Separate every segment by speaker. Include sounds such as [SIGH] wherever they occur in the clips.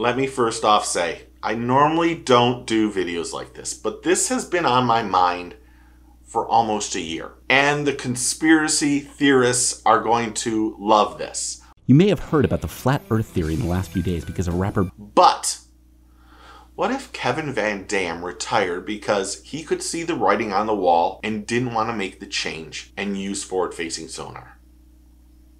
Speaker 1: let me first off say, I normally don't do videos like this, but this has been on my mind for almost a year. And the conspiracy theorists are going to love this.
Speaker 2: You may have heard about the flat earth theory in the last few days because a rapper.
Speaker 1: But what if Kevin Van Dam retired because he could see the writing on the wall and didn't want to make the change and use forward facing sonar?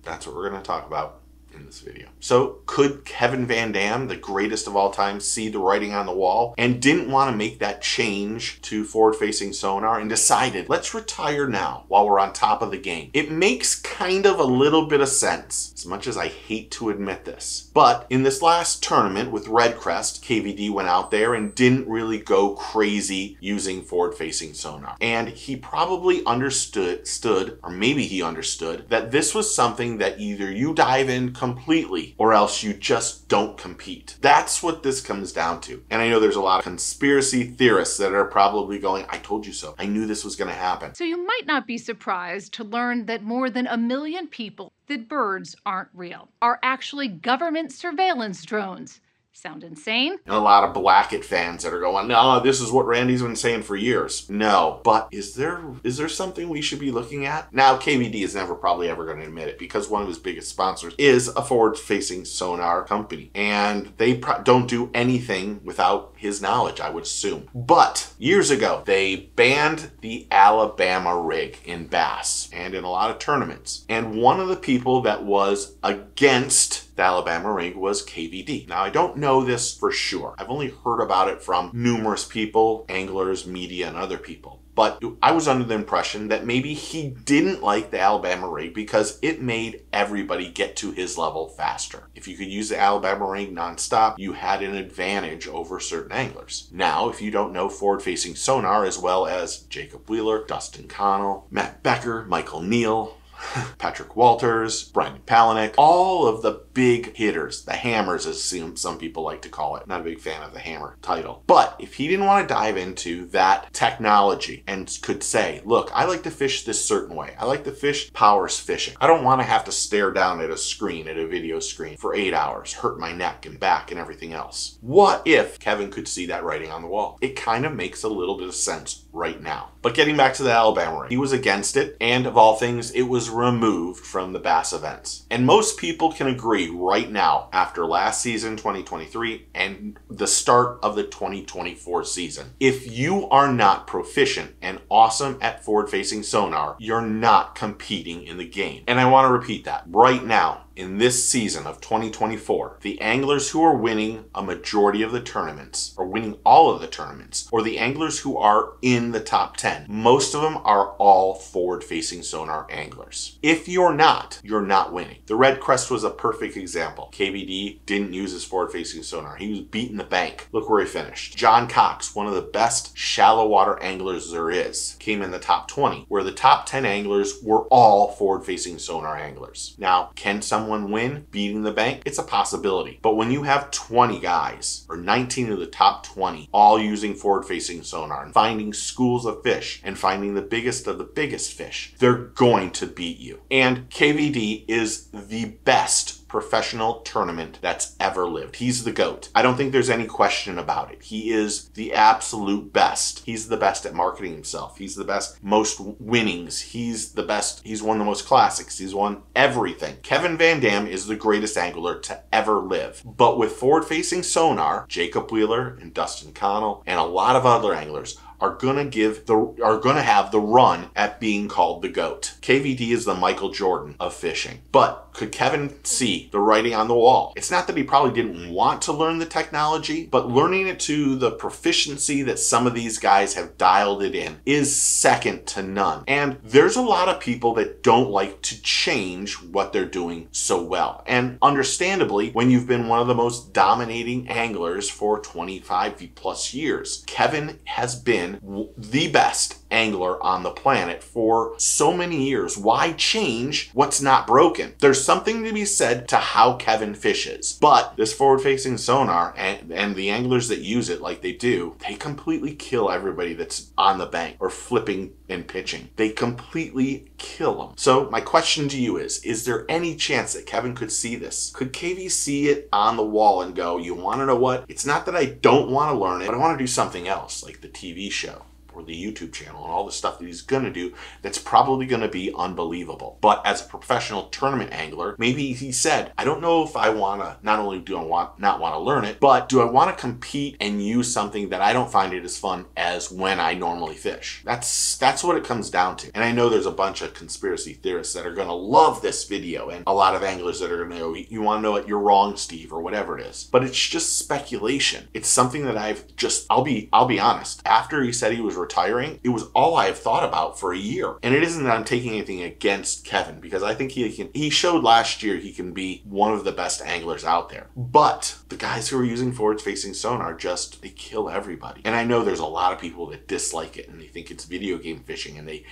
Speaker 1: That's what we're going to talk about in this video. So could Kevin Van Dam, the greatest of all time, see the writing on the wall and didn't want to make that change to forward facing sonar and decided, let's retire now while we're on top of the game. It makes kind of a little bit of sense, as much as I hate to admit this. But in this last tournament with Redcrest, KVD went out there and didn't really go crazy using forward facing sonar. And he probably understood, stood, or maybe he understood, that this was something that either you dive in completely or else you just don't compete. That's what this comes down to. And I know there's a lot of conspiracy theorists that are probably going, I told you so. I knew this was going to happen.
Speaker 3: So you might not be surprised to learn that more than a million people that birds aren't real are actually government surveillance drones Sound insane?
Speaker 1: And a lot of Blaukat fans that are going, no, this is what Randy's been saying for years. No. But is there is there something we should be looking at? Now, KVD is never probably ever going to admit it because one of his biggest sponsors is a forward-facing sonar company. And they don't do anything without his knowledge, I would assume. But years ago, they banned the Alabama rig in bass and in a lot of tournaments. And one of the people that was against the Alabama rig was KVD. Now, I don't know this for sure. I've only heard about it from numerous people, anglers, media, and other people. But I was under the impression that maybe he didn't like the Alabama rig because it made everybody get to his level faster. If you could use the Alabama rig nonstop, you had an advantage over certain anglers. Now, if you don't know forward facing sonar as well as Jacob Wheeler, Dustin Connell, Matt Becker, Michael Neal, [LAUGHS] Patrick Walters, Brandon Palaniuk, all of the big hitters, the hammers, as some people like to call it. Not a big fan of the hammer title. But if he didn't want to dive into that technology and could say, look, I like to fish this certain way. I like to fish powers fishing. I don't want to have to stare down at a screen, at a video screen for eight hours, hurt my neck and back and everything else. What if Kevin could see that writing on the wall? It kind of makes a little bit of sense right now. But getting back to the Alabama rig, he was against it, and of all things, it was removed from the Bass events. And most people can agree right now, after last season 2023 and the start of the 2024 season, if you are not proficient and awesome at forward facing sonar, you're not competing in the game. And I want to repeat that right now in this season of 2024, the anglers who are winning a majority of the tournaments, or winning all of the tournaments, or the anglers who are in the top 10, most of them are all forward facing sonar anglers. If you're not, you're not winning. The Red Crest was a perfect example. KVD didn't use his forward facing sonar, he was beating the bank. Look where he finished. John Cox, one of the best shallow water anglers there is, came in the top 20, where the top 10 anglers were all forward facing sonar anglers. Now, can someone someone win beating the bank, it's a possibility. But when you have 20 guys, or 19 of the top 20, all using forward facing sonar and finding schools of fish and finding the biggest of the biggest fish, they're going to beat you. And KVD is the best professional tournament that's ever lived. He's the GOAT. I don't think there's any question about it. He is the absolute best. He's the best at marketing himself. He's the best, most winnings. He's the best. He's won the most classics. He's won everything. Kevin Van Dam is the greatest angler to ever live. But with forward facing sonar, Jacob Wheeler and Dustin Connell and a lot of other anglers are gonna give the are gonna have the run at being called the GOAT. KVD is the Michael Jordan of fishing. But could Kevin see the writing on the wall? It's not that he probably didn't want to learn the technology, but learning it to the proficiency that some of these guys have dialed it in is second to none. And there's a lot of people that don't like to change what they're doing so well. And understandably, when you've been one of the most dominating anglers for 25 plus years, Kevin has been the best angler on the planet for so many years. Why change what's not broken? There's there's something to be said to how Kevin fishes. But this forward facing sonar and, and the anglers that use it like they do, they completely kill everybody that's on the bank or flipping and pitching. They completely kill them. So my question to you is, is there any chance that Kevin could see this? Could KV see it on the wall and go, you want to know what? It's not that I don't want to learn it, but I want to do something else, like the TV show or the YouTube channel and all the stuff that he's going to do that's probably going to be unbelievable. But as a professional tournament angler, maybe he said, I don't know if I want to, not only do I want not want to learn it, but do I want to compete and use something that I don't find it as fun as when I normally fish? That's that's what it comes down to. And I know there's a bunch of conspiracy theorists that are going to love this video and a lot of anglers that are going to go, you want to know what you're wrong, Steve, or whatever it is. But it's just speculation. It's something that I've just I'll be I'll be honest. After he said he was retiring, it was all I have thought about for a year. And it isn't that I'm taking anything against Kevin because I think he can he showed last year he can be one of the best anglers out there. But the guys who are using forward facing sonar just they kill everybody. And I know there's a lot of people that dislike it and they think it's video game fishing and they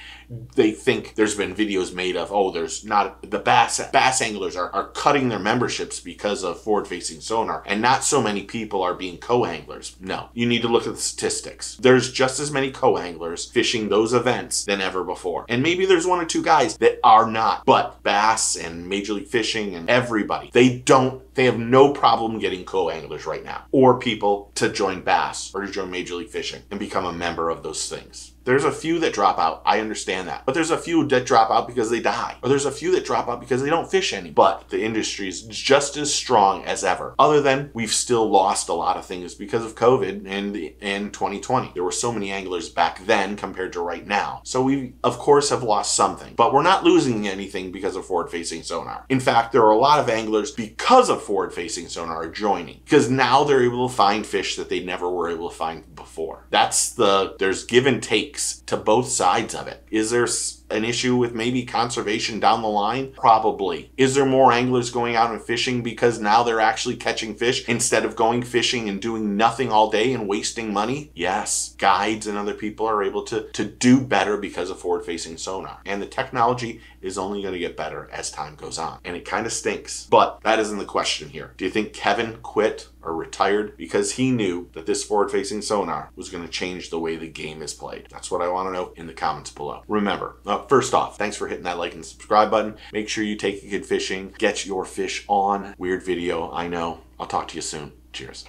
Speaker 1: they think there's been videos made of oh there's not the bass bass anglers are, are cutting their memberships because of forward facing sonar and not so many people are being co-anglers. No. You need to look at the statistics. There's just as many co-anglers fishing those events than ever before. And maybe there's one or two guys that are not. But bass and Major League Fishing and everybody, they don't they have no problem getting co-anglers right now or people to join bass or to join Major League Fishing and become a member of those things. There's a few that drop out. I understand that. But there's a few that drop out because they die. Or there's a few that drop out because they don't fish any. But the industry is just as strong as ever. Other than we've still lost a lot of things because of COVID and in 2020. There were so many anglers back then compared to right now. So we of course have lost something. But we're not losing anything because of forward facing sonar. In fact, there are a lot of anglers because of forward facing sonar joining. Because now they're able to find fish that they never were able to find before. That's the there's give and takes to both sides of it. Is there an issue with maybe conservation down the line? Probably. Is there more anglers going out and fishing because now they're actually catching fish instead of going fishing and doing nothing all day and wasting money? Yes. Guides and other people are able to, to do better because of forward facing sonar. And the technology is only going to get better as time goes on. And it kind of stinks. But that isn't the question here. Do you think Kevin quit or retired because he knew that this forward facing sonar was going to change the way the game is played? That's what I want to know in the comments below. Remember, first off, thanks for hitting that like and subscribe button. Make sure you take a kid fishing, get your fish on. Weird video, I know. I'll talk to you soon. Cheers.